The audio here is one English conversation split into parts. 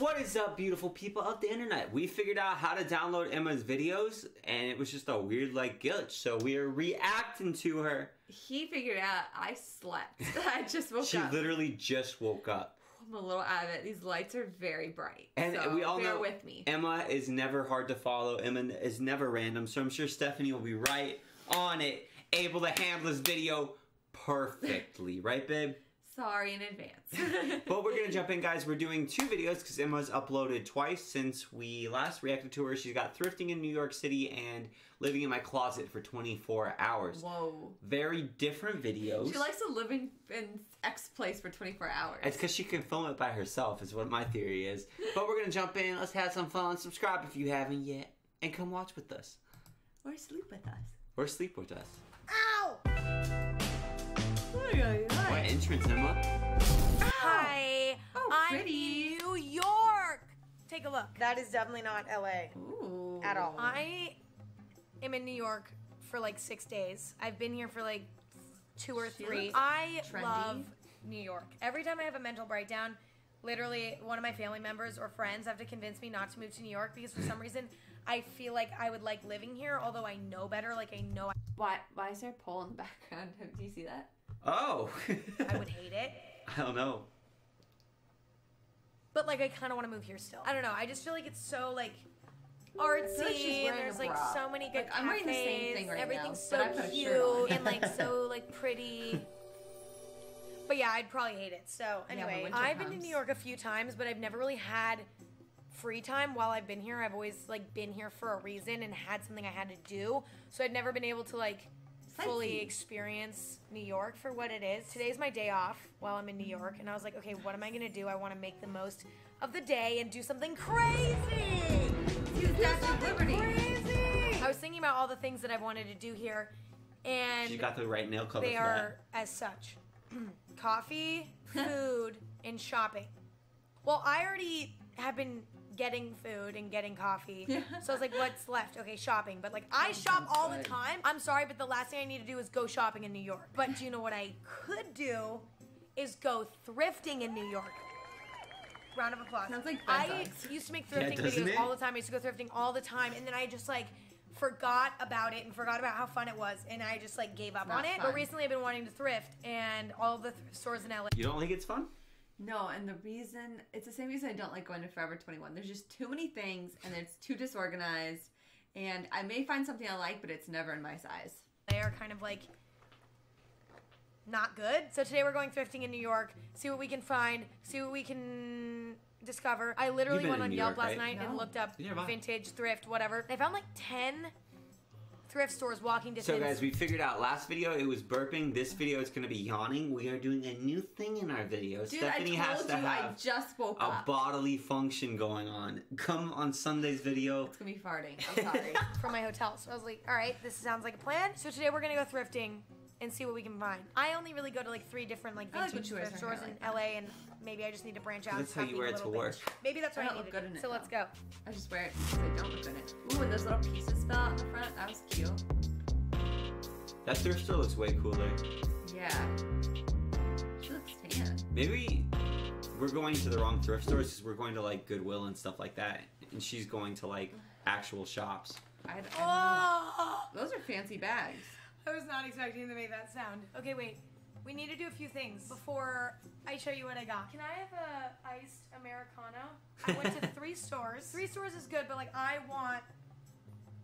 What is up, beautiful people of the internet? We figured out how to download Emma's videos, and it was just a weird, like, glitch. So we are reacting to her. He figured out I slept. I just woke She up. She literally just woke up. I'm a little out of it. These lights are very bright. And so we all bear know with me. Emma is never hard to follow. Emma is never random. So I'm sure Stephanie will be right on it, able to handle this video perfectly. right, babe? Sorry in advance. But we're gonna jump in, guys. We're doing two videos because Emma's uploaded twice since we last reacted to her. She's got thrifting in New York City and living in my closet for 24 hours. Whoa. Very different videos. She likes to live in, in X place for 24 hours. It's because she can film it by herself, is what my theory is. But we're gonna jump in. Let's have some fun. Subscribe if you haven't yet, and come watch with us Or sleep with us. or sleep with us. Ow! What entrance, Emma? Hi. Oh, I'm pretty. in New York. Take a look. That is definitely not LA. Ooh. At all. I am in New York for like six days. I've been here for like two or She three. I trendy. love New York. Every time I have a mental breakdown, literally one of my family members or friends have to convince me not to move to New York because for some reason I feel like I would like living here, although I know better. Like I know Why, why is there a pole in the background? Do you see that? Oh, I would hate it. I don't know. But like I kind of want to move here still. I don't know. I just feel like it's so like artsy. like she's and wearing a there's like bra. so many good Like, I'm wearing the same thing right now, Everything's but so I put a cute and like so like pretty. But yeah, I'd probably hate it. So anyway, winter I've been to. New York a few times, but I've never really had free time while I've been here. I've always like been here for a reason and had something I had to do. So I'd never been able to like fully experience New York for what it is. Today's my day off while I'm in New York, and I was like, okay, what am I gonna do? I want to make the most of the day and do something crazy. See the Do Statue of Liberty. crazy. I was thinking about all the things that I've wanted to do here, and She got the right nail color they for are as such: coffee, food, and shopping. Well, I already have been getting food and getting coffee. Yeah. So I was like, what's left? Okay, shopping. But like, I shop sounds all the time. I'm sorry, but the last thing I need to do is go shopping in New York. But do you know what I could do? Is go thrifting in New York. Round of applause. Sounds like bed I bugs. used to make Yeah, thrifting doesn't videos it? all the time. I used to go thrifting all the time, and then I just like forgot about it and forgot about how fun it was, and I just like gave up Not on it. fun. But recently, I've been wanting to thrift, and all the thrift stores in LA. You don't think it's fun? No, and the reason it's the same reason I don't like going to Forever 21. There's just too many things and it's too disorganized. And I may find something I like, but it's never in my size. They are kind of like not good. So today we're going thrifting in New York. See what we can find. See what we can discover. I literally went on New Yelp York, last right? night and looked up vintage thrift, whatever. I found like ten thrift stores walking distance. So, guys, we figured out last video it was burping. This video is going to be yawning. We are doing a new thing in our video. Dude, Stephanie I has to you I have just woke a up. bodily function going on. Come on Sunday's video. it's gonna be farting. I'm sorry. from my hotel. So I was like, all right, this sounds like a plan. So today we're gonna go thrifting and see what we can find. I only really go to like three different like I like vintage what you wear thrift her stores in like LA, and maybe I just need to branch out. That's how stop you being wear a it to little work. bitch. Maybe that's I what I, don't need look good do. in it, So let's go. I just wear it because I don't look good in it. Ooh, and those little pieces fell out in the front. That was cute. That thrift store looks way cooler. Yeah. She looks tan. Maybe we're going to the wrong thrift stores because we're going to like Goodwill and stuff like that, and she's going to like actual shops. I, I don't Oh, know. Those are fancy bags. I was not expecting to make that sound. Okay, wait. We need to do a few things before I show you what I got. Can I have a iced americano? I went to three stores. Three stores is good, but like I want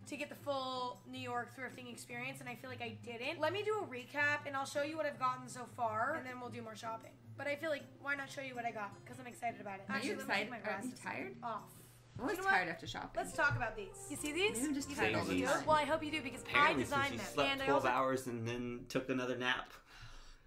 to get the full New York thrifting experience, and I feel like I didn't. Let me do a recap, and I'll show you what I've gotten so far, and then we'll do more shopping. But I feel like why not show you what I got? Because I'm excited about it. Are you Actually, let me take excited? Are you tired? off. I'm always You know tired after shopping. Let's talk about these. You see these? Maybe I'm just You tired see all the these? time. Well, I hope you do because I Apparently, so designed she them, slept and 12 also hours and then took another nap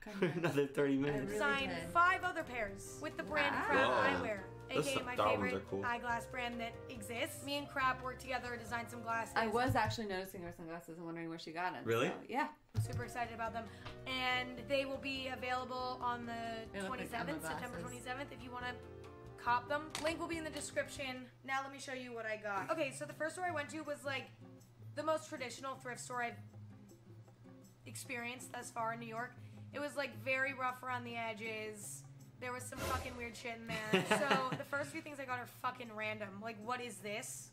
another 30 minutes. really designed did. five other pairs with the brand Wow. Crap Whoa. Eyewear, Those aka my favorite cool. eyeglass brand that exists. Me and Crap worked together, designed some glasses. I was actually noticing her sunglasses and wondering where she got them. Really? So, yeah. I'm super excited about them, and they will be available on the They look like 27th, September 27th. If you want to cop them, link will be in the description. Now let me show you what I got. Okay, so the first store I went to was like the most traditional thrift store I've experienced thus far in New York. It was like very rough around the edges, There was some fucking weird shit in there. so the first few things I got are fucking random. Like, what is this?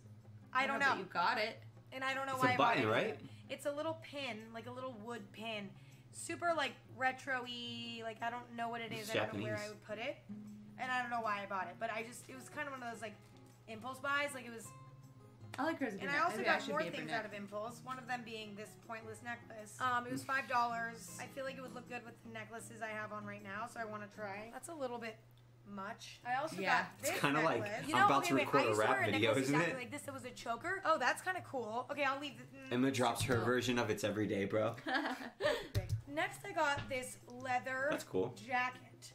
I don't know. but You got it. and I don't know It's why a I bought button, it. right? It's a little pin, like a little wood pin. Super like retro-y, like I don't know what it is. It's I don't know where I would put it. And I don't know why I bought it. But I just it was kind of one of those like impulse buys. Like it was I like hers. and I also got more things out of impulse. One of them being this pointless necklace. Um, it was five dollars. I feel like it would look good with the necklaces I have on right now, so I want to try. That's a little bit much. I also Yeah. got It's this kinda like, necklace. I'm about to wait, record I a used to rap wear video, necklace isn't exactly it? Like this, that was a choker. Oh, that's kind of cool. Okay, I'll leave. The, mm, Emma drops her Oh. version of It's Every Day, bro. Next, I got this leather That's cool. jacket.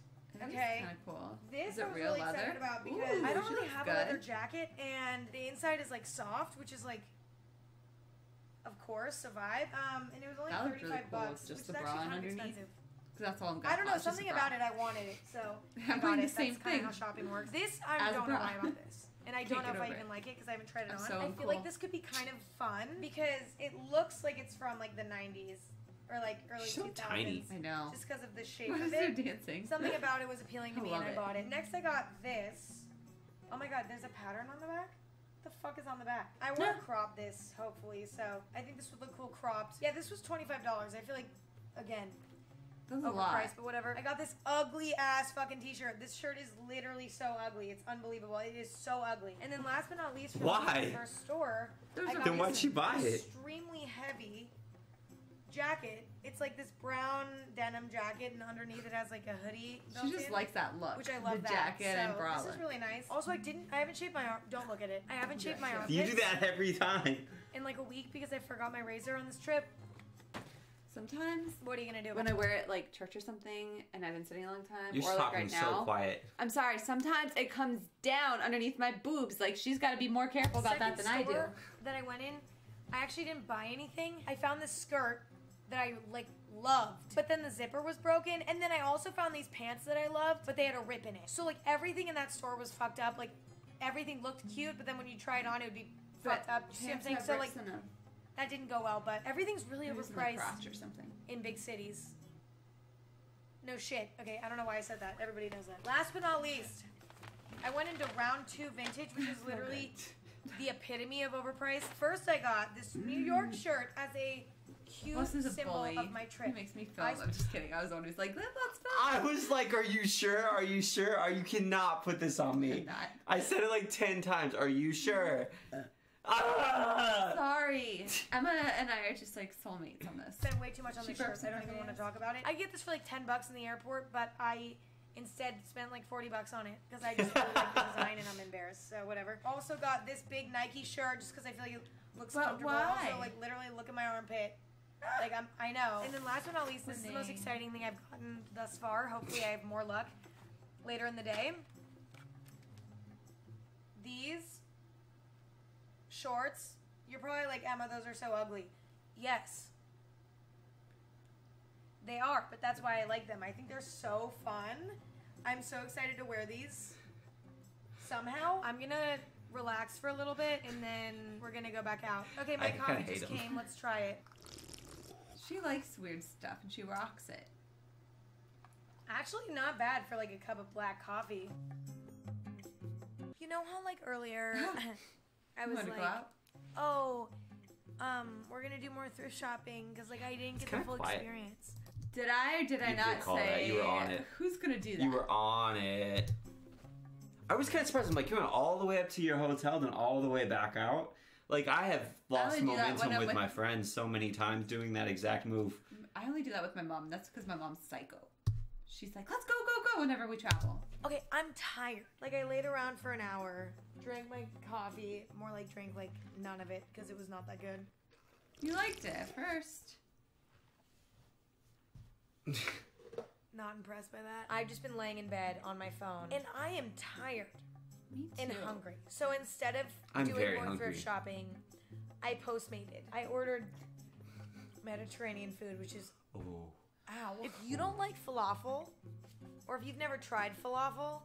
Okay. Kind of cool. This Is it I was real really leather? excited about because Ooh, I don't she really looks have good. a leather jacket, and the inside is like soft, which is like, of course, a vibe. Um, and it was only That looked thirty really cool. bucks, It's just which the is bra actually kind of underneath. expensive. 'Cause that's all I'm I don't know It's just something bra. about it. I wanted it, so I'm I got doing it. the same That's kind of thing. how shopping works. This I As a don't know bra. why I bought this, and I don't Can't know get if I over even it. like it because I haven't tried it That's on. so I feel like this could be kind of fun because it looks like it's from like the '90s or like early So 2000s. tiny. I know. Just because of the shape Why of it. dancing? Something about it was appealing to I me and I it. bought it. Next I got this. Oh my god, there's a pattern on the back? The fuck is on the back? I want to crop this, hopefully, so I think this would look cool cropped. Yeah, this was $25. I feel like, again, That's a lot. overpriced, but whatever. I got this ugly ass fucking t-shirt. This shirt is literally so ugly. It's unbelievable. It is so ugly. And then last but not least, from Why? the first store, There's got Then why'd this she buy it? Extremely heavy jacket. It's like this brown denim jacket, and underneath it has like a hoodie. She just in, likes that look. which I love the that. jacket so and bralette. This is really nice. Also, I didn't. I haven't shaved my arm. Don't look at it. I haven't shaved my arm. You do that every time. in like a week because I forgot my razor on this trip. Sometimes What are you gonna do? when I wear it like church or something, and I've been sitting a long time, You're or like talking right so now. quiet. I'm sorry. Sometimes it comes down underneath my boobs. Like she's got to be more careful about that than I do. That I went in, I actually didn't buy anything. I found this skirt that I like loved, but then the zipper was broken, and then I also found these pants that I loved, but they had a rip in it. So like everything in that store was fucked up. Like everything looked cute, but then when you try it on, it would be fucked up. You see what I'm saying? So like rips in them. that didn't go well, but everything's really Maybe it's in the overpriced or something. in big cities. No shit. Okay, I don't know why I said that. Everybody knows that. Last but not least, I went into round two vintage, which is literally the epitome of overpriced. First, I got this New York mm. shirt as a cute This is a symbol bully. of my He trip. makes me feel. I- I'm just kidding. I was always like, let, let's I was like, "Are you sure? Are you sure? Are you cannot put this on me?" I said it like ten times. Are you sure? Ah! Sorry, Emma and I are just like soulmates on this. spent way too much on She this shirt. I don't even want to talk about it. I get this for like ten bucks in the airport, but I instead spent like forty bucks on it because I just really like the design and I'm embarrassed. So whatever. Also got this big Nike shirt just because I feel like it looks But comfortable. why? Also, like literally look at my armpit. Like I'm, I know. And then last but not least, this is the most exciting thing I've gotten thus far. Hopefully, I have more luck later in the day. These shorts, you're probably like Emma, those are so ugly. Yes, they are, but that's why I like them. I think they're so fun. I'm so excited to wear these. Somehow, I'm gonna relax for a little bit and then we're gonna go back out. Okay, my I coffee just them. came. Let's try it. She likes weird stuff and she rocks it. Actually, not bad for like a cup of black coffee. You know how like earlier I was like, oh, um, we're gonna do more thrift shopping because like I didn't get the full quiet. experience. Did I or did I You did not call say? that. You were on it. Who's gonna do that? You were on it. I was kind of surprised. I'm like, you went all the way up to your hotel, then all the way back out. Like I have lost only do that when momentum with with- my friends so many times doing that exact move. I only do that with my mom. That's because my mom's psycho. She's like, let's go, go, go whenever we travel. Okay, I'm tired. Like I laid around for an hour, drank my coffee, more like drank like none of it because it was not that good. You liked it at first. Not impressed by that. I've just been laying in bed on my phone, and I am tired. Me too. and hungry. So instead of I'm doing very more hungry. thrift shopping, I postmated. I ordered Mediterranean food, which is Oh. ow. If you don't like falafel, or if you've never tried falafel,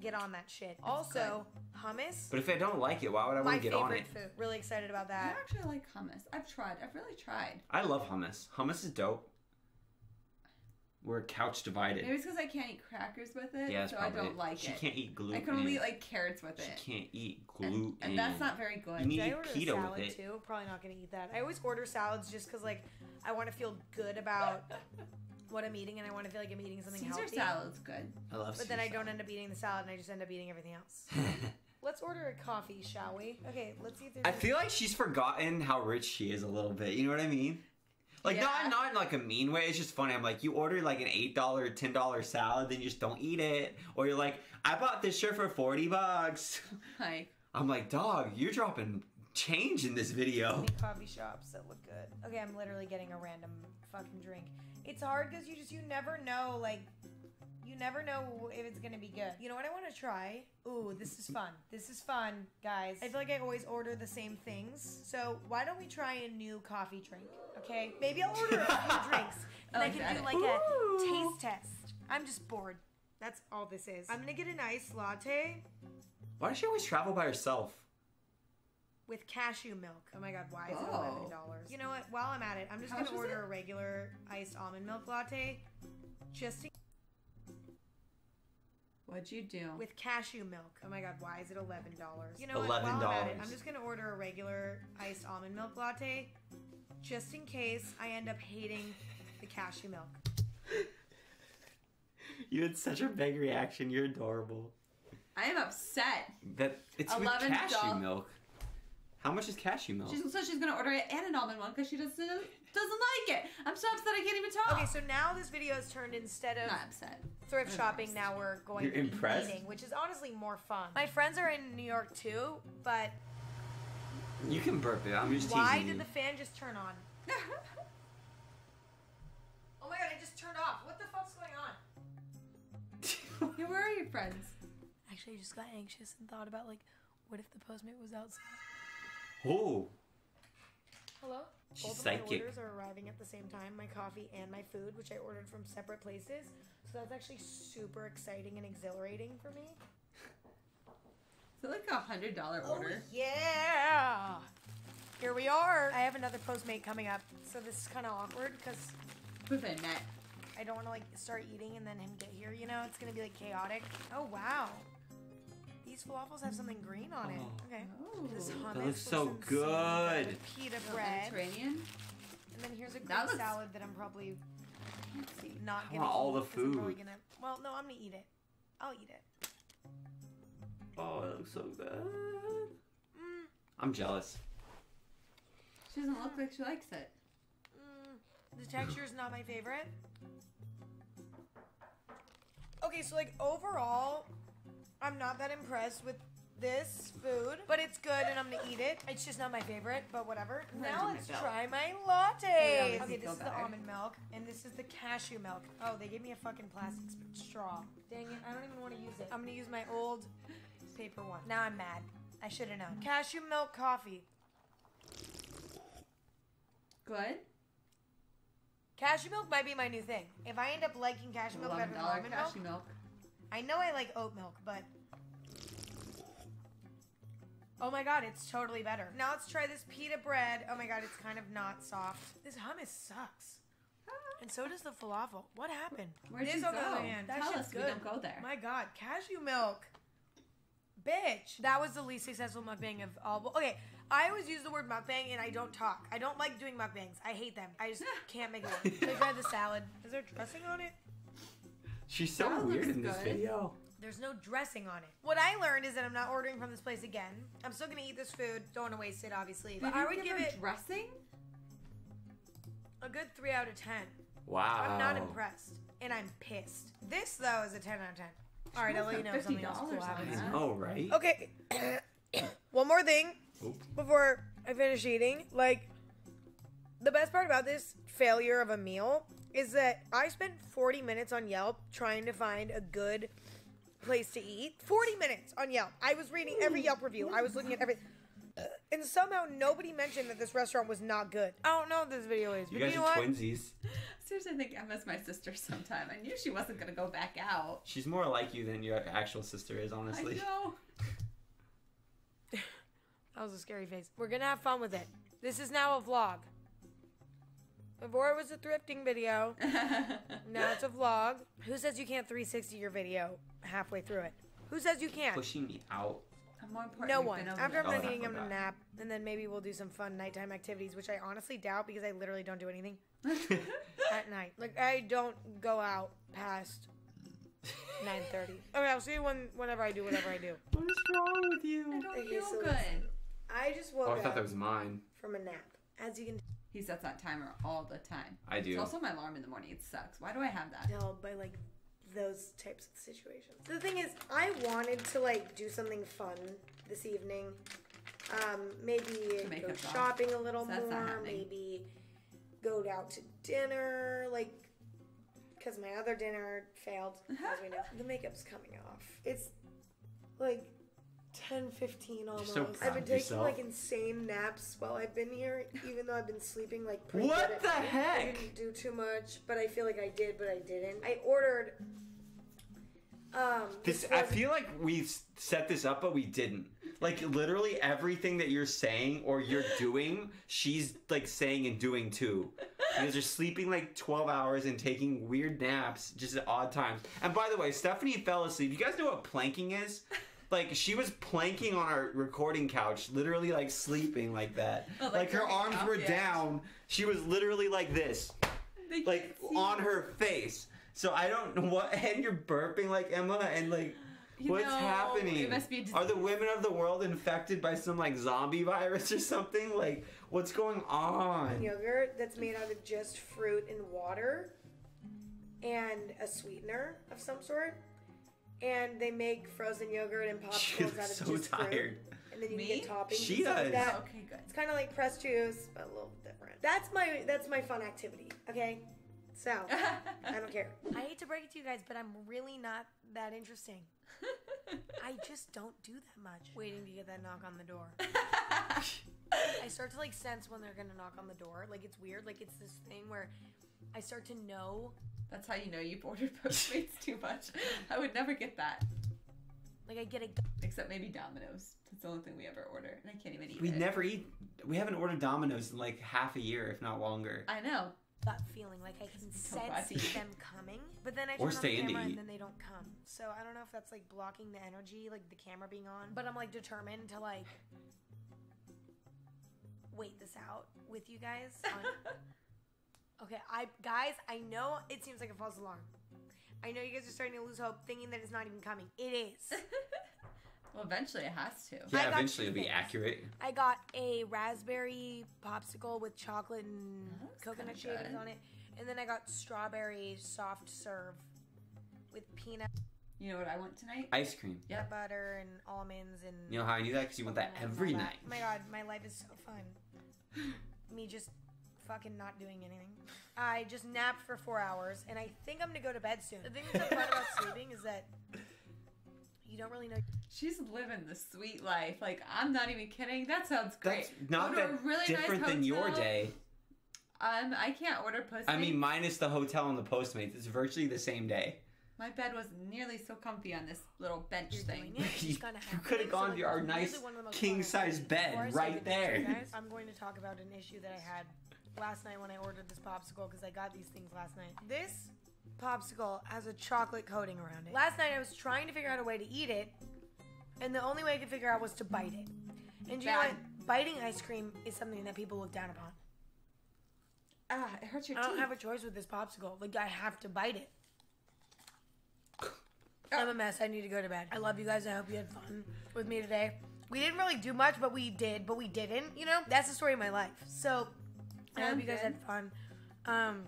get on that shit. Also, hummus. But if I don't like it, why would I My want to get on favorite it? food. Really excited about that. I that. actually like hummus. I've tried. I've really tried. I love hummus. Hummus is dope. We're couch divided. Maybe it's because I can't eat crackers with it, yeah, that's so I don't like it. like She it. can't eat gluten. I can only eat like carrots with it. She can't eat gluten. and that's not very good. You need Did I eat order keto a salad with it. too? Probably not gonna eat that. I always order salads just because like I want to feel good about what I'm eating and I want to feel like I'm eating something Caesar healthy. salad's good. I love. But then I don't end up eating the salad and I just end up eating everything else. Let's order a coffee, shall we? Okay, let's see if there's. I feel like she's forgotten how rich she is a little bit. You know what I mean? Like Yeah. not not in like a mean way. It's just funny. I'm like, you order like an eight dollar, ten dollar salad, then you just don't eat it, or you're like, I bought this shirt for forty bucks. Like, I'm like, dog, you're dropping change in this video. Coffee shops that look good. Okay, I'm literally getting a random fucking drink. It's hard because you just you never know like you never know if it's gonna be good. You know what I want to try? Ooh, this is fun. This is fun, guys. I feel like I always order the same things. So why don't we try a new coffee drink? Okay, maybe I'll order a few drinks and I can do like a Ooh. taste test. I'm just bored. That's all this is. I'm gonna get an iced latte Why does she always travel by herself? with cashew milk. Oh my god, why is it Oh. eleven dollars? You know what? While I'm at it, I'm just How gonna order it? a regular iced almond milk latte, just in- what'd you do? with cashew milk. Oh my god, why is it eleven dollars? You know what? While I'm at it, I'm just gonna order a regular iced almond milk latte, just in case I end up hating the cashew milk. You had such a big reaction. You're adorable. I am upset. That it's with $11 cashew milk. How much is cashew milk? She's, so she's gonna order it and an almond one because she doesn't doesn't like it. I'm so upset I can't even talk. Okay, so now this video has turned instead of not upset. thrift I'm shopping, impressed. now we're going You're to impressed? eating, which is honestly more fun. My friends are in New York too, but You can burp it. I'm just why did you. the fan just turn on? Oh my god, it just turned off. What the fuck's going on? Where are your friends? Actually, I just got anxious and thought about like, what if the postmate was outside? Oh, Hello. She's Both of my orders are arriving at the same time. My coffee and my food, which I ordered from separate places. So that's actually super exciting and exhilarating for me. Is it like a hundred dollar oh, order? Oh, yeah. Here we are. I have another postmate coming up, so this is kind of awkward because With a net. I don't want to like start eating and then him get here. You know, it's gonna be like chaotic. Oh wow. These falafels have something green on it. Oh. Okay. Oh. This hummus That looks so insane good. Pita The bread. Mediterranean. And then here's a That Greek looks- salad that I'm probably not gonna want all the the 'cause I'm food. Gonna, well, no, I'm gonna eat it. I'll eat it. oh, it looks so good. Mm, I'm jealous. She doesn't look like she likes it. mm, the texture is not my favorite. Okay, so like overall, I'm not that impressed with this food, but it's good and I'm gonna eat it. It's just not my favorite, but whatever. Now let's try my latte. yeah, okay, this is the almond milk, and this is the cashew milk. Oh, they gave me a fucking plastic straw. Dang it, I don't even want to use it. I'm gonna use my old paper one. Now I'm mad. I should have known. Cashew milk coffee. Good. Cashew milk might be my new thing. If I end up liking cashew milk better than almond milk, milk. I know I like oat milk, but oh my god, it's totally better. Now let's try this pita bread. Oh my god, it's kind of not soft. This hummus sucks, and so does the falafel. What happened? Where'd This you on go? the other hand, that Tell shit's us. We good. don't go there. My god, cashew milk. Bitch. That was the least successful mukbang of all. Okay, I always use the word mukbang and I don't talk. I don't like doing mukbangs. I hate them. I just can't make it work. So I tried the salad. Is there dressing on it? She's so That weird looks in this good. video. There's no dressing on it. What I learned is that I'm not ordering from this place again. I'm still gonna eat this food. Don't want to waste it, obviously. But You I would give her it dressing. a good three out of ten. Wow. I'm not impressed, and I'm pissed. This though is a ten out of ten. All right, I'll let you know if something else cool happens. Oh right. Okay. One more thing Oop. before I finish eating. Like, the best part about this failure of a meal is that I spent 40 minutes on Yelp trying to find a good place to eat. 40 minutes on Yelp. I was reading every Yelp review. I was looking at every. And somehow nobody mentioned that this restaurant was not good. I don't know what this video is, You but guys you know are what? twinsies. Seriously, I think Emma's my sister sometime. I knew she wasn't gonna go back out. She's more like you than your actual sister is, honestly. I know. That was a scary face. We're gonna have fun with it. This is now a vlog. Before it was a thrifting video. Now it's a vlog. Who says you can't 360 your video halfway through it? Who says you can't? Pushing me out. More important, No one. After I'm done eating, I'm gonna nap, and then maybe we'll do some fun nighttime activities, which I honestly doubt because I literally don't do anything at night. Like I don't go out past 9:30. Okay, I'll see you when whenever I do whatever I do. What is wrong with you? I you? don't Okay, feel so good. I just woke Oh, I thought up that was mine. from a nap. As you can He sets that timer all the time. I do. It's also my alarm in the morning. It sucks. Why do I have that? tell by like those types of situations. The thing is, I wanted to like do something fun this evening. Um, maybe go us off. shopping a little So more. Maybe go out to dinner, like because my other dinner failed, as we know. The makeup's coming off. It's like 10, 15 almost. so I've been taking yourself. like insane naps while I've been here, even though I've been sleeping like pretty What good the night. I heck? didn't do too much, but I feel like I did, but I didn't. I ordered. Um, This this I feel like we s- set this up, but we didn't. Like literally everything that you're saying or you're doing, she's like saying and doing too. Because You guys are sleeping like 12 hours and taking weird naps just at odd times. And by the way, Stephanie fell asleep. You guys know what planking is? Like she was planking on our recording couch, literally like sleeping like that. Oh, like like her arms were yeah. down. She was literally like this They like on her face. So I don't know what, and you're burping like Emma, and like, You what's know, happening? It must be. Are the women of the world infected by some like zombie virus or something? Like, what's going on? yogurt that's made out of just fruit and water and a sweetener of some sort. And they make frozen yogurt and She popsicles out of looks so just fruit. And then you Me? can get toppings She and stuff does. like that. okay, good. It's kind of like pressed juice, but a little different. That's my that's my fun activity. Okay, so I don't care. I hate to break it to you guys, but I'm really not that interesting. I just don't do that much. Waiting to get that knock on the door. I start to like sense when they're gonna knock on the door. Like it's weird. Like it's this thing where I start to know. That's how you know you've ordered Postmates too much. I would never get that, Like I get a except maybe Domino's. That's the only thing we ever order, and I can't even eat We it. never eat. We haven't ordered Domino's in like half a year, if not longer. I know. gut feeling. Like I can so sense them coming, but then I Or turn on stay the in to camera and then they don't come. So I don't know if that's like blocking the energy, like the camera being on. But I'm like determined to like wait this out with you guys. on- okay, I guys, I know it seems like a false alarm. I know you guys are starting to lose hope, thinking that it's not even coming. It is. well, eventually it has to. Yeah, eventually it'll be accurate. I got a raspberry popsicle with chocolate and That's coconut shavings on it, and then I got strawberry soft serve with peanut You know what I want tonight? Ice cream. Yeah, butter and almonds and. You know how I knew that? Because you want that every night. Oh my god, my life is so fun. Me just fucking not doing anything. I just napped for four hours, and I think I'm gonna go to bed soon. The thing that's so fun about sleeping is that you don't really know. She's living the sweet life. Like I'm not even kidding. That sounds great. That's not Go to a that really different nice than your day. Um, I can't order Postmates. I mean, minus the hotel and the Postmates. It's virtually the same day. my bed was nearly so comfy on this little bench You're thing. doing it. It's You, gonna you happen. could have So, gone like, to our nice one of the most king fun size bed Before I start right there. guys, I'm going to talk about an issue that I had last night when I ordered this popsicle because I got these things last night. This popsicle has a chocolate coating around it. Last night I was trying to figure out a way to eat it, and the only way I could figure out was to bite it. And you know what? Biting ice cream is something that people look down upon. Ah, it hurts your I teeth. don't have a choice with this popsicle. Like I have to bite it. I'm a mess. I need to go to bed. I love you guys. I hope you had fun with me today. We didn't really do much, but we did, but we didn't. You know, that's the story of my life. So I hope you guys good. had fun. Um,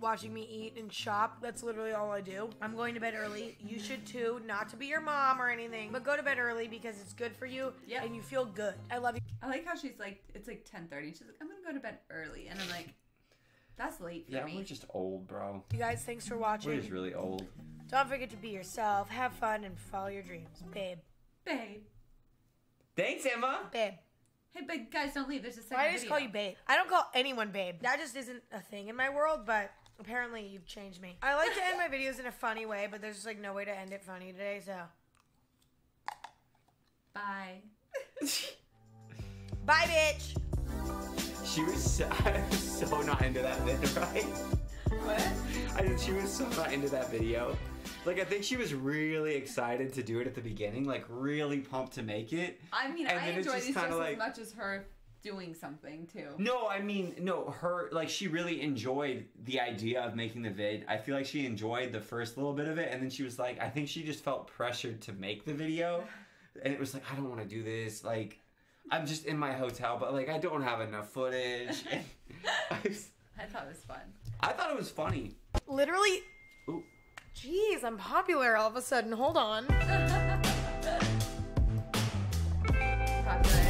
watching me eat and shop. That's literally all I do. I'm going to bed early. You should too. Not to be your mom or anything, but go to bed early because it's good for you Yep. and you feel good. I love you. I like how she's like, it's like 10:30. She's like, I'm gonna go to bed early, and I'm like, that's late for Yeah, me. we're just old, bro. You guys, thanks for watching. We're watching. just really old. Don't forget to be yourself. Have fun and follow your dreams, babe. Babe. Thanks, Emma. Babe. Hey, but guys, don't leave. There's a second Why do I just video. call you babe? I don't call anyone babe. That just isn't a thing in my world, but apparently you've changed me. I like to end my videos in a funny way, but there's just like no way to end it funny today, so. Bye. Bye, bitch! She was so, I was so not into that bit, right? What? I think she was so not into that video. Like I think she was really excited to do it at the beginning, like really pumped to make it. I mean, And I then it's enjoy just these just kinda like- as much as her doing something too. No, I mean, no, her like she really enjoyed the idea of making the vid. I feel like she enjoyed the first little bit of it and then she was like I think she just felt pressured to make the video. And it was like I don't want to do this. Like I'm just in my hotel, but like I don't have enough footage. I, was- I thought it was fun. I thought it was funny. Literally. Ooh. Jeez, I'm popular all of a sudden. Hold on. Popular.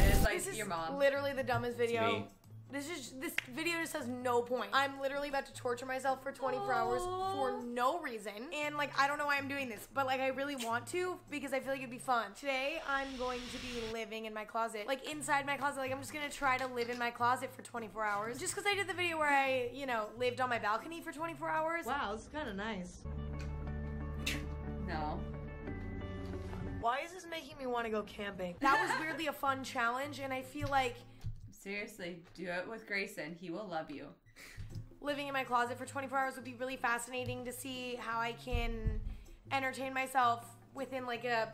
It's like This is your mom. literally the dumbest video. This is this video just has no point. I'm literally about to torture myself for 24 hours for no reason. And like I don't know why I'm doing this, but like I really want to because I feel like it'd be fun. Today I'm going to be living in my closet. Like inside my closet. Like I'm just going to try to live in my closet for 24 hours. Just cuz I did the video where I, you know, lived on my balcony for 24 hours. Wow, this is kind of nice. No. Why is this making me want to go camping? That was weirdly a fun challenge and I feel like Seriously, do it with Grayson. He will love you. living in my closet for 24 hours would be really fascinating to see how I can entertain myself within like a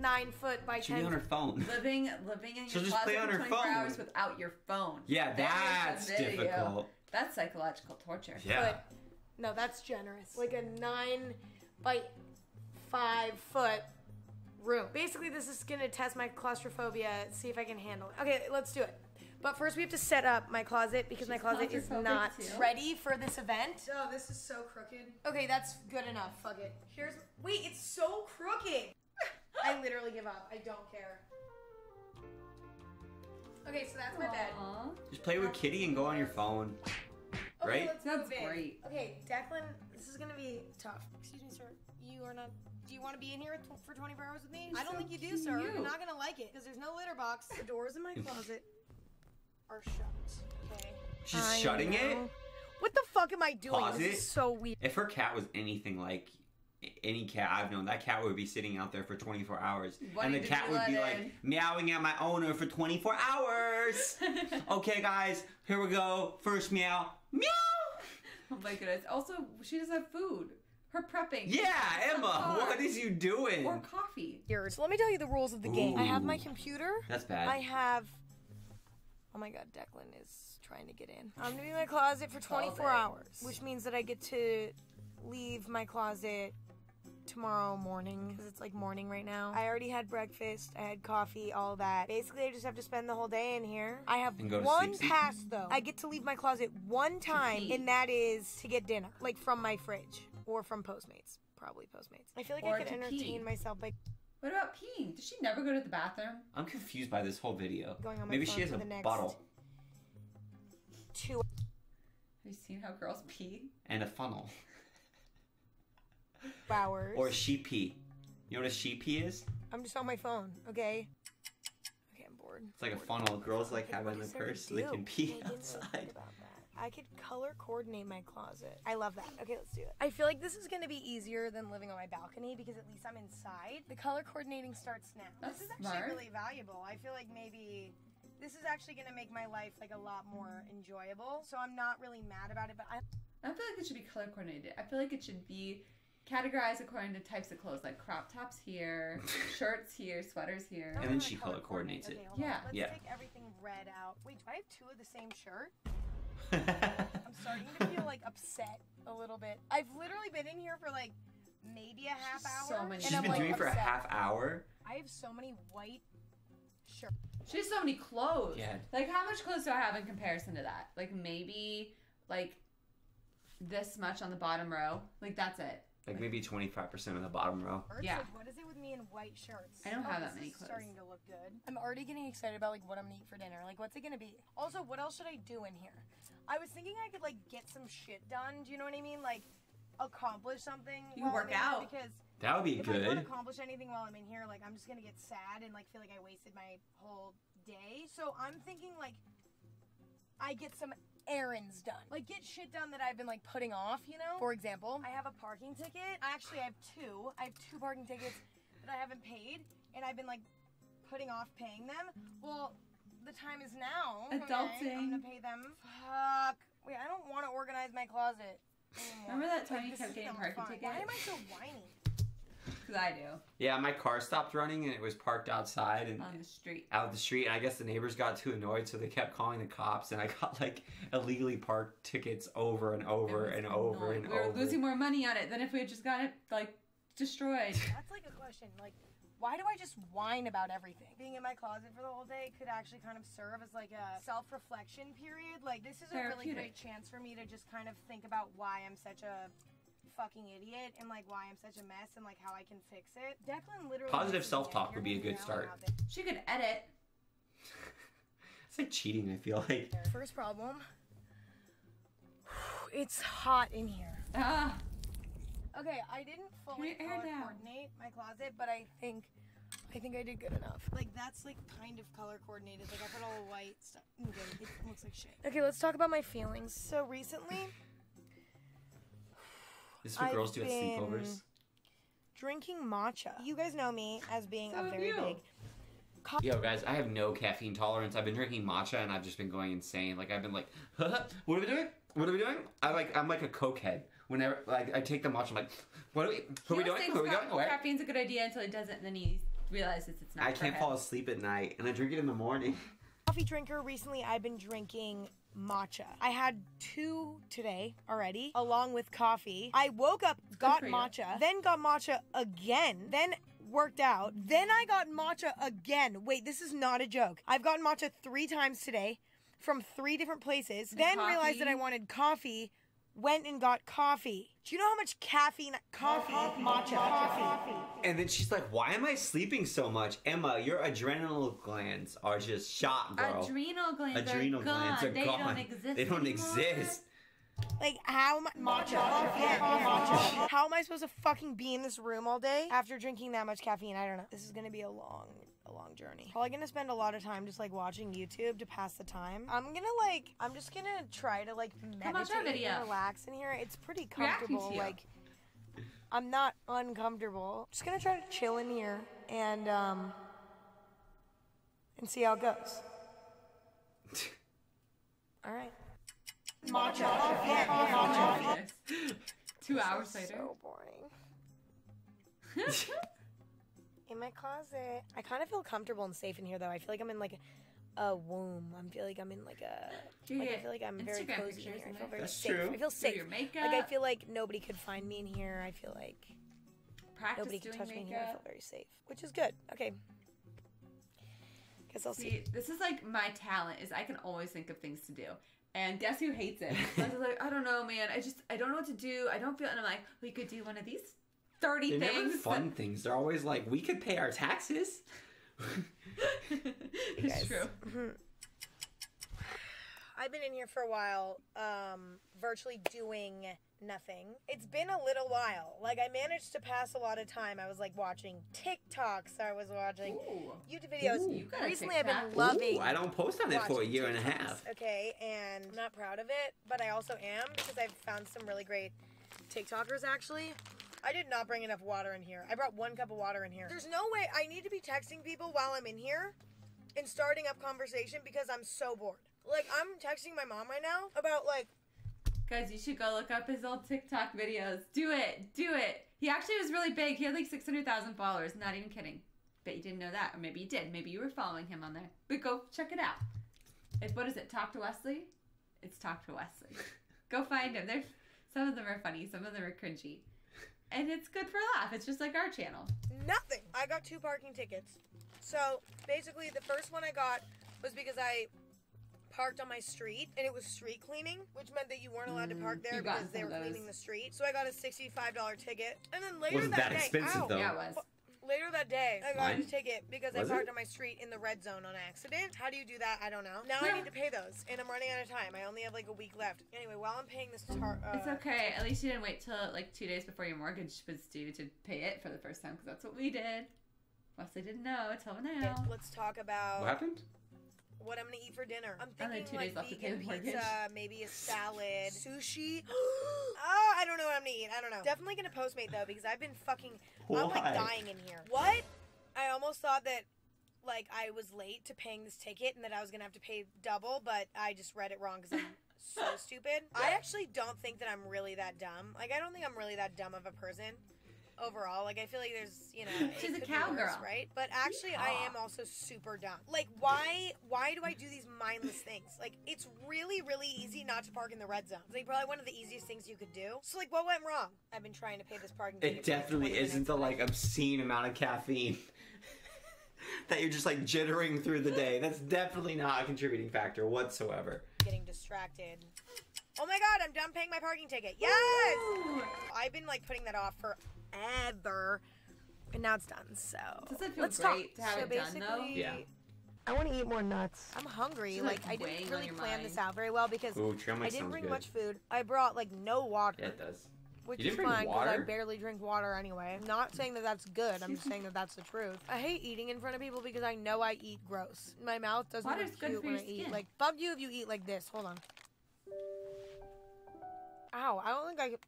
nine foot by She'll be ten. on her phone. Living living in She'll your just closet play on for 24 phone. hours without your phone. Yeah, that's video. difficult. That's psychological torture. Yeah. foot. No, that's generous. Like a nine by five foot room. Basically, this is gonna test my claustrophobia, see if I can handle it. Okay, let's do it. But first, we have to set up my closet because my closet is not too. ready for this event. Oh, this is so crooked. Okay, that's good enough. Fuck it. Here's wait, it's so crooked. I literally give up. I don't care. Okay, so that's my bed. Just play with Kitty and go on your phone. Okay, Right? let's That's move in. great. Okay, Declan, this is gonna be tough. Excuse me, sir. You are not. Do you want to be in here for 24 hours with me? I don't so think you do, sir. You're not gonna like it because there's no litter box. The doors in my closet are shut. Okay. She's I shutting it. What the fuck am I doing? Pause this it. is so weird. If her cat was anything like any cat I've known, that cat would be sitting out there for 24 hours. Wanting and the cat would be let like in. meowing at my owner for 24 hours. okay, guys, here we go. First meow. Meow! Oh my goodness. Also, she doesn't have food. Her prepping. Yeah, Emma, what is you doing? Or coffee. So let me tell you the rules of the game. I have my computer. That's bad. I have. Oh my god, Declan is trying to get in. I'm gonna be in my closet for 24 day. hours, which means that I get to leave my closet tomorrow mm. morning because it's like morning right now. I already had breakfast, I had coffee, all that. Basically, I just have to spend the whole day in here. I have And go one sleep. pass though. I get to leave my closet one time, and that is to get dinner, like from my fridge or from Postmates. Probably Postmates. I feel like Or I could to entertain pee. myself by What about peeing? Does she never go to the bathroom? I'm confused by this whole video. going on Maybe she has a the next bottle two Have you seen how girls pee? and a funnel. Hours. Or a sheep pee. You know what a sheep pee is? I'm just on my phone, okay? Okay, I'm bored. It's like a funnel girls like What have in is their there to purse so they can pee I outside. think about that. I could color coordinate my closet. I love that. Okay, let's do it. I feel like this is gonna be easier than living on my balcony because at least I'm inside. The color coordinating starts now. That's this is smart. actually really valuable. I feel like maybe this is actually gonna make my life like a lot more enjoyable. So I'm not really mad about it, but I I don't feel like it should be color coordinated. I feel like it should be categorized according to types of clothes, like crop tops here, shirts here, sweaters here. And then she color coordinates it. Okay, hold on. Yeah. Let's Yeah. take everything red out. Wait, do I have two of the same shirt? I'm starting to feel like upset a little bit. I've literally been in here for like maybe a half hour. So hour. many and She's I'm, been like, doing it for a half hour. I have so many white shirts. She has so many clothes. Yeah. Like, how much clothes do I have in comparison to that? Like, maybe, like, this much on the bottom row. Like, that's it. Like maybe 25% of the bottom row. Yeah. Like, what is it with me in white shirts? I don't Oh, have that this many is clothes. starting to look good. I'm already getting excited about like what I'm gonna eat for dinner. Like, what's it gonna be? Also, what else should I do in here? I was thinking I could like get some shit done. Do you know what I mean? Like, accomplish something. You work I'm out. because That would be if I don't accomplish anything while I'm in here, like I'm just gonna get sad and like feel like I wasted my whole day. So I'm thinking like I get some errands done, like get shit done that I've been like putting off. You know, for example, I have a parking ticket. I actually, I have two. I have two parking tickets that I haven't paid, and I've been like putting off paying them. Well. the time is now. Adulting. Okay, I'm gonna pay them. Fuck. Wait, I don't want to organize my closet. Anymore. Remember that time Like, you this kept is getting not parking fun. tickets? Why am I so whiny? Because I do Yeah, my car stopped running and it was parked outside and on the street. out of the street. And I guess the neighbors got too annoyed, so they kept calling the cops. And I got like illegally parked tickets over and over and was over annoying. and we were over. losing more money on it than if we had just got it like destroyed. That's like a question. Like, why do I just whine about everything? Being in my closet for the whole day could actually kind of serve as like a self-reflection period. Like, this is a really great Therapeutic. chance for me to just kind of think about why I'm such a fucking idiot and like why I'm such a mess and like how I can fix it. Declan literally Positive self-talk would be a good start. She could edit. It's like cheating. I feel like. First problem. It's hot in here. Ah, Okay, I didn't fully Turn your hair color down. coordinate my closet, but I think I think I did good enough. Like that's like kind of color coordinated. Like I put all the white stuff. Okay, it looks like shit. Okay, let's talk about my feelings. So recently, This is what I've girls do at been- sleepovers. drinking matcha. You guys know me as being So a very you. big. Yo, guys, I have no caffeine tolerance. I've been drinking matcha and I've just been going insane. Like I've been like, what are we doing? What are we doing? I like I'm like a cokehead. Whenever like I take the matcha, I'm like, what are we? Who are we doing? Who are we thinks going? Where? Caffeine's a good idea until it doesn't, and then he realizes it's not. I for can't him. fall asleep at night, and I drink it in the morning. Coffee drinker. Recently, I've been drinking matcha. I had two today already, along with coffee. I woke up, got for you. matcha, then got matcha again, then worked out, then I got matcha again. Wait, this is not a joke. I've gotten matcha three times today from three different places, then realized that I wanted coffee. Went and got coffee. Do you know how much caffeine? Coffee, matcha, coffee. And then she's like, "Why am I sleeping so much, Emma? Your adrenal glands are just shot, girl. Adrenal glands Adrenal are glands gone. are they gone. don't exist. They don't anymore. exist. Like how much matcha? Yeah, matcha. How am I supposed to fucking be in this room all day after drinking that much caffeine? I don't know. This is gonna be a long, a long journey. Probably gonna spend a lot of time just like watching YouTube to pass the time. I'm gonna like, I'm just gonna try to like Come watch our meditate and relax in here. It's pretty comfortable. Like, I'm not uncomfortable. Just gonna try to chill in here and um and see how it goes. All right. Matcha. Yeah, matcha. Yes. Two hours later. So boring. in my closet. I kind of feel comfortable and safe in here, though. I feel like I'm in like a, a womb. I feel like I'm in like a. You Like, I feel like I'm very Instagram cozy in pictures here. I feel very That's safe. true. I feel safe. your makeup. Like I feel like nobody could find me in here. I feel like practice nobody could doing touch me in here. I feel very safe, which is good. Okay. Guess I'll see. See, this is like my talent is I can always think of things to do. And guess who hates it? I was like, I don't know, man. I just I don't know what to do. I don't feel and I'm like, we could do one of these thirty They're never things. fun things. They're always like, we could pay our taxes. it's guys. true. I've been in here for a while, um, virtually doing nothing. It's been a little while. Like I managed to pass a lot of time. I was like watching TikToks. I was watching Ooh. YouTube videos. Ooh. You Recently, I've been loving. Ooh, I don't post on it for a watching year and a half. Okay, and I'm not proud of it, but I also am because I've found some really great TikTokers actually. I did not bring enough water in here. I brought one cup of water in here. There's no way I need to be texting people while I'm in here and starting up conversation because I'm so bored. Like I'm texting my mom right now about like Guys, you should go look up his old TikTok videos. Do it. Do it. He actually was really big. He had like 600,000 followers. Not even kidding. Bet you didn't know that. Or maybe you did. Maybe you were following him on there. But go check it out. It, what is it? Talk to Wesley? It's Talk to Wesley. go find him. There's Some of them are funny. Some of them are cringy. And it's good for a laugh. It's just like our channel. nothing. I got two parking tickets. So basically, the first one I got was because I parked on my street and it was street cleaning, which meant that you weren't allowed to park mm, there you've because they were those. cleaning the street. So I got a sixty-five dollar ticket, and then later Wasn't that, that day, expensive, ow, though? Yeah, it was. Later that day, I got Mine? a ticket because Was I parked it? on my street in the red zone on accident. How do you do that? I don't know. Now Yeah. I need to pay those, and I'm running out of time. I only have like a week left. Anyway, while I'm paying this tar- uh, It's okay. At least you didn't wait till like two days before your mortgage was due to pay it for the first time because that's what we did. Wesley didn't know until now. Let's talk about What happened? What I'm gonna eat for dinner. I'm thinking two like days left to pay vegan the mortgage. pizza, maybe a salad, sushi. oh, I don't know what I'm gonna eat. I don't know. Definitely gonna Postmate though because I've been fucking. I'm like dying in here. What? I almost thought that like I was late to paying this ticket and that I was gonna have to pay double, but I just read it wrong because I'm so stupid. I actually don't think that I'm really that dumb. Like I don't think I'm really that dumb of a person. Overall, like I feel like there's, you know, She's a could cowgirl. right? But actually, I am also super dumb. Like, why, why do I do these mindless things? Like, it's really, really easy not to park in the red zone. It's like probably one of the easiest things you could do. So, like, what went wrong? I've been trying to pay this parking. It ticket for, like, definitely isn't the like obscene amount of caffeine that you're just like jittering through the day. That's definitely not a contributing factor whatsoever. getting distracted. Oh my god, I'm done paying my parking ticket. Yes! Ooh. I've been like putting that off forever. And now it's done, so. Does it feel Let's great talk. to have so it done, though? basically, Yeah. I want to eat more nuts. I'm hungry. Like, like, I didn't really your plan this out very well because Ooh, I didn't bring good. much food. I brought like no water, Yeah, it does. which You is didn't bring fine because I barely drink water anyway. I'm not saying that that's good. I'm just saying that that's the truth. I hate eating in front of people because I know I eat gross. My mouth doesn't Water's look good cute for when your I eat. Like fuck you if you eat like this. Hold on. Ow! I don't think I could.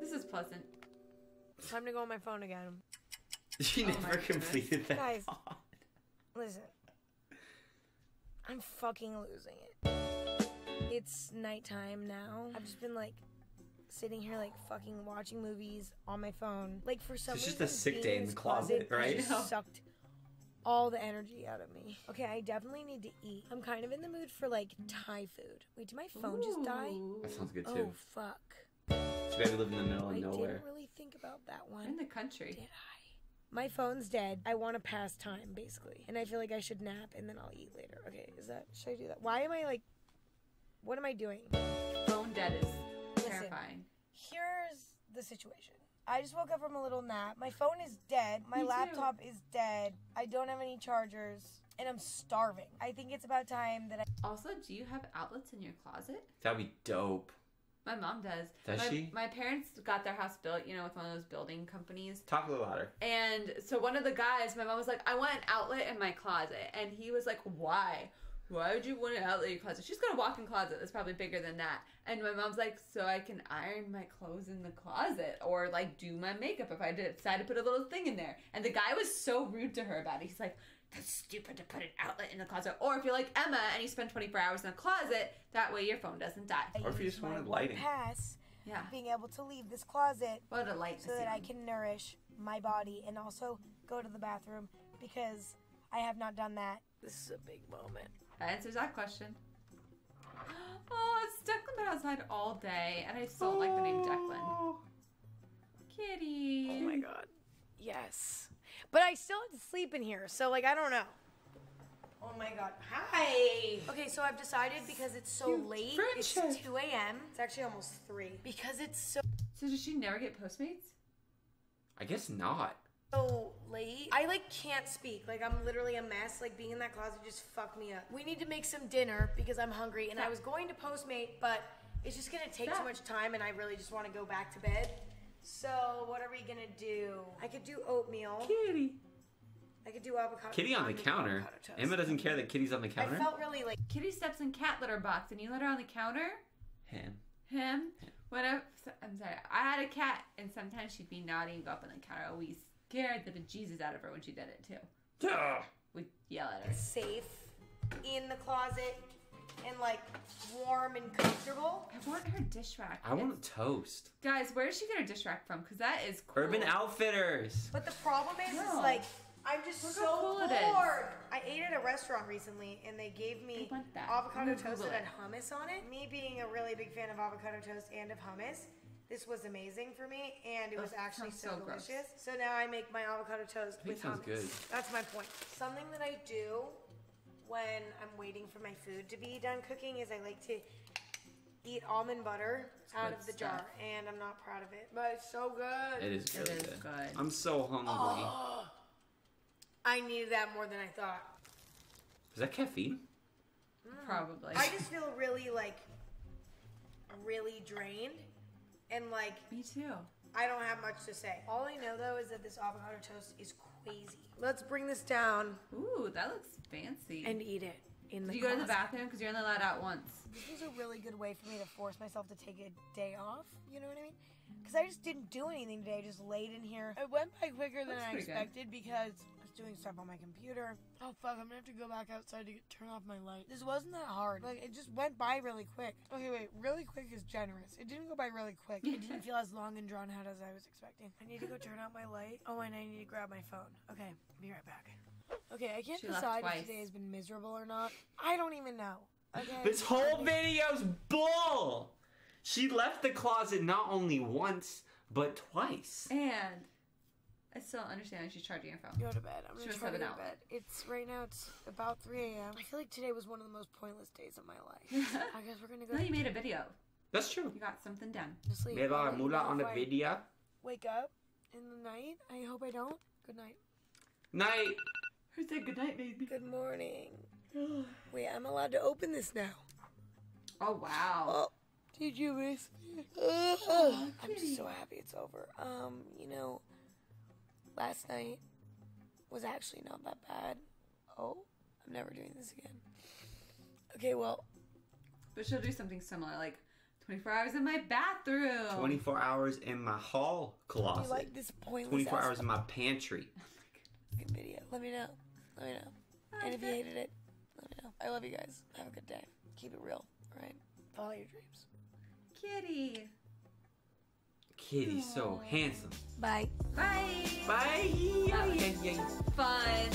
This is pleasant. Time to go on my phone again. She Oh never completed that. Guys. thought. Listen, I'm fucking losing it. It's nighttime now. I've just been like sitting here, like fucking watching movies on my phone. Like for some reason. It's just a sick day in the closet, has right? just Yeah. Sucked all the energy out of me. Okay, I definitely need to eat. I'm kind of in the mood for like Thai food. Wait, did my phone just die? That sounds good too. Oh too. fuck! Too bad we live in the middle of I nowhere. didn't really think about that one. in the country. Did I? My phone's dead. I want to pass time, basically. And I feel like I should nap and then I'll eat later. Okay, is that, should I do that? Why am I like, what am I doing? Phone dead is Listen. terrifying. Here's the situation. I just woke up from a little nap. My phone is dead. My Me too. laptop is dead. I don't have any chargers. And I'm starving. I think it's about time that I. Also, do you have outlets in your closet? That'd be dope. My mom does. Does my, she? My parents got their house built, you know, with one of those building companies. Talk a little louder. And so one of the guys, my mom was like, I want an outlet in my closet. And he was like, Why? Why would you want an outlet in your closet? She's got a walk in closet that's probably bigger than that. And my mom's like, So I can iron my clothes in the closet or like do my makeup if I decide to put a little thing in there. And the guy was so rude to her about it. He's like, That's stupid to put an outlet in the closet. Or if you're like Emma and you spend 24 hours in the closet, that way your phone doesn't die. I Or if you use just my wanted one lighting. Pass Yeah. being able to leave this closet What a light so that I can nourish my body and also go to the bathroom because I have not done that. This is a big moment. That answers that question. Oh, it's Declan been outside all day, and I still don't like the name Declan. Oh. Kitty. Oh my god. Yes. But I still have to sleep in here, so like I don't know. Oh my god. Hi. Okay, so I've decided because it's so You late. friendship. It's 2 a.m. It's actually almost 3. Because it's so So does she never get Postmates? I guess not. so late. I like can't speak. Like I'm literally a mess. Like being in that closet just fucked me up. We need to make some dinner because I'm hungry and I was going to Postmate, but it's just gonna take too much time and I really just want to go back to bed. So what are we gonna do? I could do oatmeal. Kitty. I could do avocado. Kitty on the counter. toast. Emma doesn't care that Kitty's on the counter. I counter. felt really like Kitty steps in cat litter box, and you let her on the counter. Him. Him. What if? I'm sorry. I had a cat, and sometimes she'd be naughty and go up on the counter. We scared the bejesus out of her when she did it too. Ugh. We'd yell at her. safe in the closet and like warm and comfortable. I want her dish rack. I want a toast. Guys, where did she get her dish rack from? Because that is cool. Urban Outfitters. But the problem is, is like I'm just Look so cool bored. I ate at a restaurant recently and they gave me I avocado toast Google that had hummus on it. Me being a really big fan of avocado toast and of hummus. This was amazing for me, and it was Ugh, actually sounds so, so gross. delicious. So now I make my avocado toast think with it sounds hummus. good. That's my point. Something that I do when I'm waiting for my food to be done cooking is I like to eat almond butter out of the jar, and I'm not proud of it, but it's so good. It is really is good. good. I'm so hungry. I needed that more than I thought. Is that caffeine? Mm. Probably. I just feel really like really drained and like Me too. I don't have much to say. All I know though is that this avocado toast is crazy. Let's bring this down Ooh, that looks fancy. and eat it in the Did you go to the closet. bathroom? Because you're only allowed out once. This was a really good way for me to force myself to take a day off. You know what I mean? because I just didn't do anything today. I just laid in here. It went by quicker than That's I pretty good. expected because I was doing stuff on my computer. Oh fuck! I'm gonna have to go back outside to get, turn off my light. This wasn't that hard. Like it just went by really quick. Okay, wait. Really quick is generous. It didn't go by really quick. It didn't feel as long and drawn out as I was expecting. I need to go turn out my light. Oh, and I need to grab my phone. Okay, be right back. Okay, I can't She decide if today has been miserable or not. I don't even know. Okay. This whole video's bull. She left the closet not only once but twice. And I still don't understand why she's charging her phone. Go to bed. I'm She gonna was try to having go to out. bed. It's right now. It's about 3 a.m. I feel like today was one of the most pointless days of my life. I guess we're gonna go no, you made a video. That's true. You got something done. to sleep. Made a lot I'll of let you moolah know on the if video. Wake up in the night. I hope I don't. Good night. Night. Who said goodnight, baby? Good morning. Wait, I'm allowed to open this now. Oh wow. Oh, did you miss me? I'm just so happy it's over. Um, you know, last night was actually not that bad. Oh, I'm never doing this again. Okay, well, But she'll do something similar, like 24 hours in my bathroom. 24 hours in my hall do you closet. like this pointless 24 ass hours in my pantry. Oh fucking video? Let me know. Let me know. And if you hated it, let me know. I love you guys. Have a good day. Keep it real, alright? Follow your dreams. Kitty. Kitty's so handsome. Bye. Bye. Bye. Okay. Fun.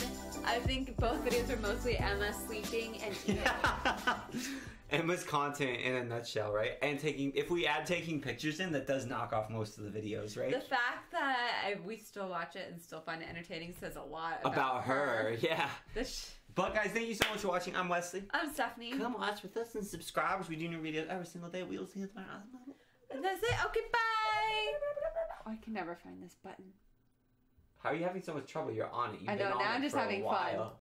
I think both videos are mostly Emma sleeping and eating. Emma's content in a nutshell, right? And taking if we add taking pictures in, that does knock off most of the videos, right? the fact that I, we still watch it and still find it entertaining says a lot about, About her, yeah. Sh- But guys, thank you so much for watching. I'm Wesley. I'm Stephanie. Come watch with us and subscribe. as We do new videos every single day. We will see you tomorrow. And that's it. Okay, bye. Oh, I can never find this button. How are you having so much trouble? You're on it. You've I been know, on now it I'm just for a having fun. while.